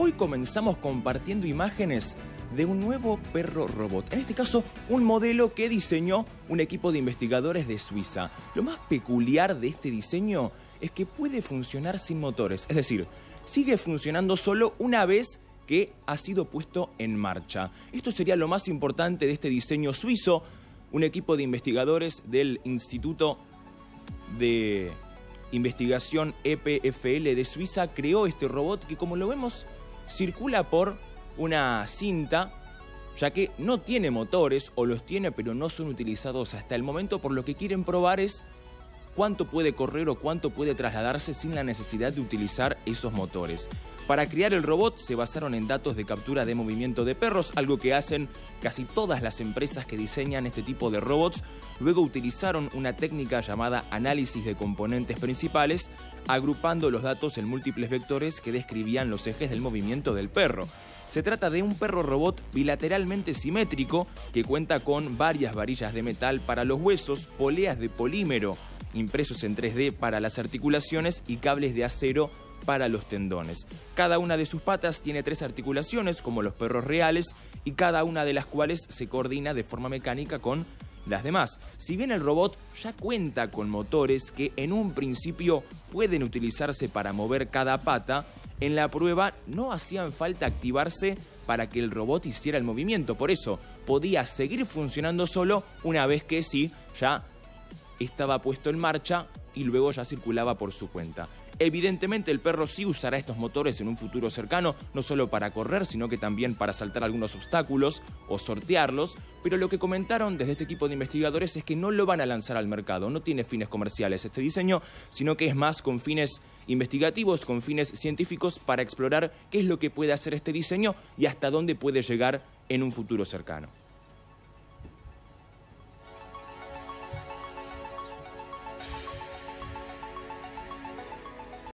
Hoy comenzamos compartiendo imágenes de un nuevo perro robot. En este caso, un modelo que diseñó un equipo de investigadores de Suiza. Lo más peculiar de este diseño es que puede funcionar sin motores, es decir, sigue funcionando solo una vez que ha sido puesto en marcha. Esto sería lo más importante de este diseño suizo. Un equipo de investigadores del Instituto de Investigación EPFL de Suiza creó este robot que como lo vemos circula por una cinta, ya que no tiene motores o los tiene pero no son utilizados hasta el momento, por lo que quieren probar es cuánto puede correr o cuánto puede trasladarse sin la necesidad de utilizar esos motores. Para crear el robot se basaron en datos de captura de movimiento de perros, algo que hacen casi todas las empresas que diseñan este tipo de robots. Luego utilizaron una técnica llamada análisis de componentes principales, agrupando los datos en múltiples vectores que describían los ejes del movimiento del perro. Se trata de un perro robot bilateralmente simétrico que cuenta con varias varillas de metal para los huesos, poleas de polímero impresos en 3D para las articulaciones y cables de acero para los tendones. Cada una de sus patas tiene tres articulaciones, como los perros reales, y cada una de las cuales se coordina de forma mecánica con las demás. Si bien el robot ya cuenta con motores que en un principio pueden utilizarse para mover cada pata, en la prueba no hacían falta activarse para que el robot hiciera el movimiento. Por eso podía seguir funcionando solo una vez que sí ya estaba puesto en marcha y luego ya circulaba por su cuenta. Evidentemente el perro sí usará estos motores en un futuro cercano, no solo para correr, sino que también para saltar algunos obstáculos o sortearlos, pero lo que comentaron desde este equipo de investigadores es que no lo van a lanzar al mercado, no tiene fines comerciales este diseño, sino que es más con fines investigativos, con fines científicos para explorar qué es lo que puede hacer este diseño y hasta dónde puede llegar en un futuro cercano.